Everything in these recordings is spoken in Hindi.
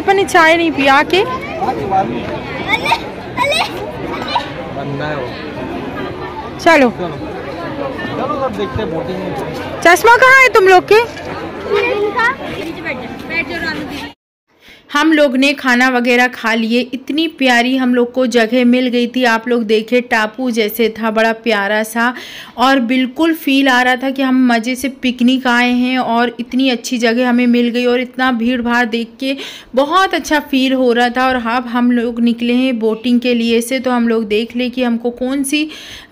बनना चाय नहीं चलो चलो चलो। सब देखते हैं चश्मा कहाँ है तुम लोग के? हम लोग ने खाना वगैरह खा लिए। इतनी प्यारी हम लोग को जगह मिल गई थी। आप लोग देखे, टापू जैसे था, बड़ा प्यारा सा। और बिल्कुल फील आ रहा था कि हम मज़े से पिकनिक आए हैं और इतनी अच्छी जगह हमें मिल गई और इतना भीड़ भाड़ देख के बहुत अच्छा फील हो रहा था। और अब हम लोग निकले हैं बोटिंग के लिए से। तो हम लोग देख ले कि हमको कौन सी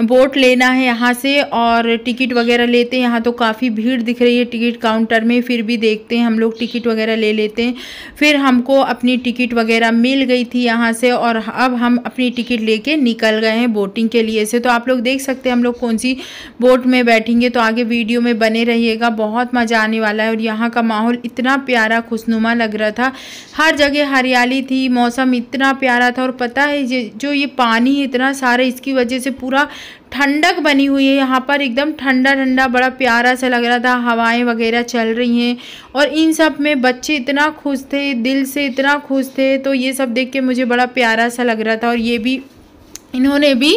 बोट लेना है यहाँ से। और टिकट वगैरह लेते हैं। यहाँ तो काफ़ी भीड़ दिख रही है टिकट काउंटर में। फिर भी देखते हैं हम लोग टिकट वगैरह ले लेते हैं। फिर हमको अपनी टिकट वगैरह मिल गई थी यहाँ से और अब हम अपनी टिकट लेके निकल गए हैं बोटिंग के लिए से। तो आप लोग देख सकते हैं हम लोग कौन सी बोट में बैठेंगे। तो आगे वीडियो में बने रहिएगा। बहुत मज़ा आने वाला है और यहाँ का माहौल इतना प्यारा, खुशनुमा लग रहा था। हर जगह हरियाली थी, मौसम इतना प्यारा था और पता है जो ये पानी इतना सारा, इसकी वजह से पूरा ठंडक बनी हुई है यहाँ पर, एकदम ठंडा ठंडा बड़ा प्यारा सा लग रहा था, हवाएँ वगैरह चल रही हैं और इन सब में बच्चे इतना खुश थे, दिल से इतना खुश थे तो ये सब देख के मुझे बड़ा प्यारा सा लग रहा था और ये भी, इन्होंने भी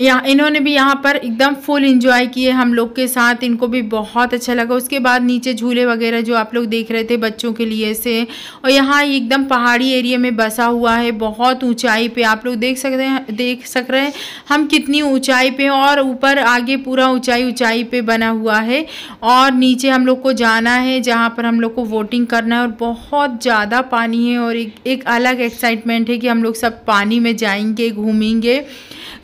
यहाँ इन्होंने भी यहाँ पर एकदम फुल इंजॉय किए हम लोग के साथ। इनको भी बहुत अच्छा लगा। उसके बाद नीचे झूले वगैरह जो आप लोग देख रहे थे बच्चों के लिए से, और यहाँ एकदम पहाड़ी एरिया में बसा हुआ है। बहुत ऊंचाई पे आप लोग देख सकते हैं, देख सक रहे हैं हम कितनी ऊंचाई पे और ऊपर आगे पूरा ऊंचाई ऊंचाई पे बना हुआ है। और नीचे हम लोग को जाना है, जहाँ पर हम लोग को वोटिंग करना है। और बहुत ज़्यादा पानी है और एक अलग एक्साइटमेंट है कि हम लोग सब पानी में जाएँगे, घूमेंगे।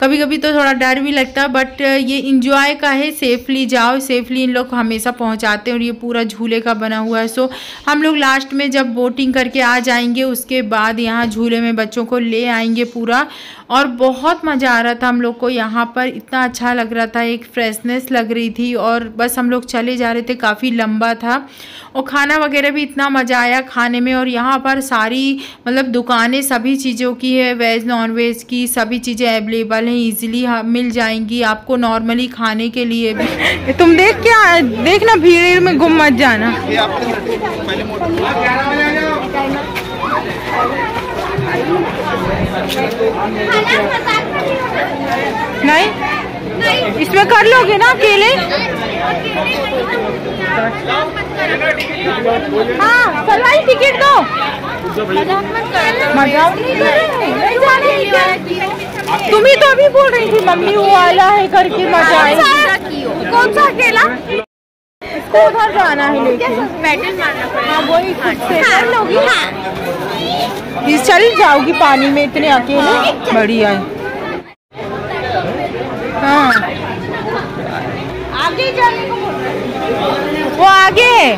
कभी कभी तो थोड़ा डर भी लगता है बट ये इंजॉय का है सेफली जाओ सेफली इन लोग हमेशा पहुंचाते हैं और ये पूरा झूले का बना हुआ है। सो हम लोग लास्ट में जब बोटिंग करके आ जाएँगे, उसके बाद यहाँ झूले में बच्चों को ले आएँगे पूरा और बहुत मज़ा आ रहा था हम लोग को यहाँ पर। इतना अच्छा लग रहा था, एक फ्रेशनेस लग रही थी और बस हम लोग चले जा रहे थे, काफ़ी लंबा था। और खाना वगैरह भी इतना मज़ा आया खाने में और यहाँ पर सारी मतलब दुकानें सभी चीज़ों की है वेज नॉन वेज की सभी चीज़ें अवेलेबल हैं ईजिली इजीली मिल जाएँगी आपको नॉर्मली खाने के लिए भी। तुम देख क्या देखना भीड़ में गुम मत जाना। नहीं? इसमें कर लोगे ना अकेले? हाँ सलवाई टिकट दो। मज़ाक तुम ही? तो अभी बोल रही थी मम्मी वो वाला है करके मज़ा आएगी कौन सा अकेला? इसको उधर जाना है लेके। पेडल मारना हाँ वही खुद से कर लोगी। ये चल जाओगी पानी में इतने अकेले। बढ़िया है हाँ आगे जाने को बोल रहे वो आगे। है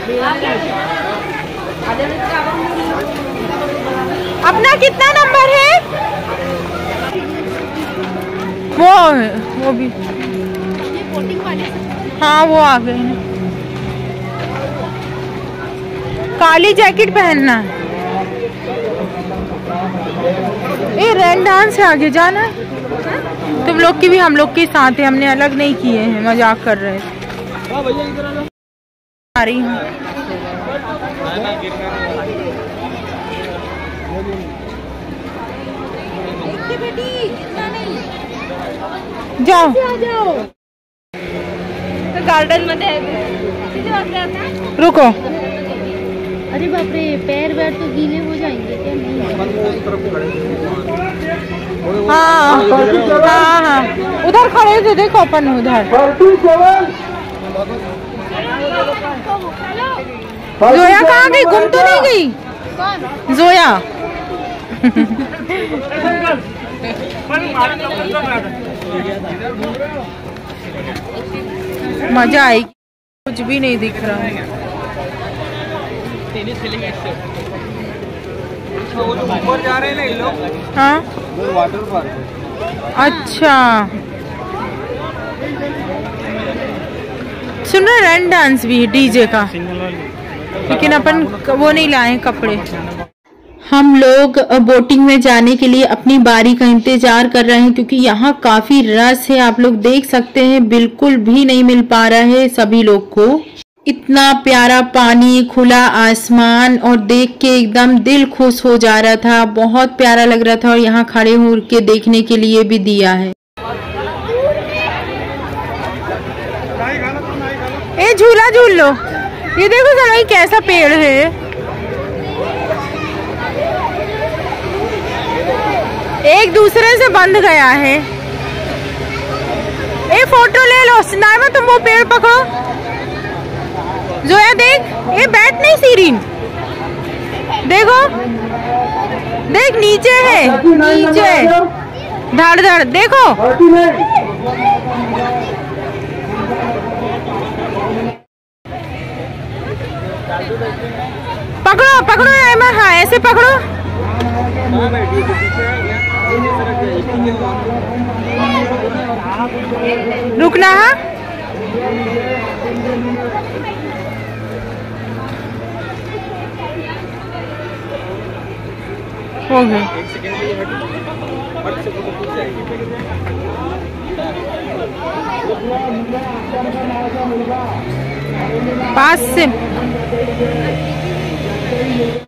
अपना कितना नंबर है? वो वो भी। हाँ वो आ गए हैं। काली जैकेट पहनना। है ए रेन डांस से आगे, जाना। है तुम लोग की भी, हम लोग के साथ है, हमने अलग नहीं किए हैं, मज़ाक कर रहे हैं हाँ भैया इधर आ जाओ आ रही हूँ। जाओ। गार्डन मध्ये आता रुको। अरे बाप रे पैर वैर तो गीले हो जाएँगे क्या? नहीं। हैं। हाँ हाँ हाँ। उधर खड़े थे देखो अपन उधर। जोया कहाँ गई? गुम तो नहीं गई? जोया। मज़ा आई कुछ भी नहीं दिख रहा। है? ऊपर जा रहे हैं ना लोग हाँ वाटर पार्क अच्छा। सुन रहे रन डांस भी है डीजे का। लेकिन अपन वो नहीं लाए कपड़े। हम लोग बोटिंग में जाने के लिए अपनी बारी का इंतज़ार कर रहे हैं क्योंकि यहाँ काफ़ी रस है। आप लोग देख सकते हैं बिल्कुल भी नहीं मिल पा रहा है सभी लोग को। इतना प्यारा पानी खुला आसमान और देख के एकदम दिल खुश हो जा रहा था। बहुत प्यारा लग रहा था और यहाँ खड़े हो के देखने के लिए भी दिया है। ए झूला झूल लो। ये देखो जरा ये कैसा पेड़ है एक दूसरे से बंध गया है। ए फ़ोटो ले लो नाइमा तुम वो पेड़ पकड़ो। जोया देख ये बैठ नहीं सीरीन देखो देख नीचे है नीचे धड़ धड़ देखो। पकड़ो एमा हाँ ऐसे पकड़ो। बैठी है रुकना है। हो गए हट से। फ़ोटो खींच जाएगी पास से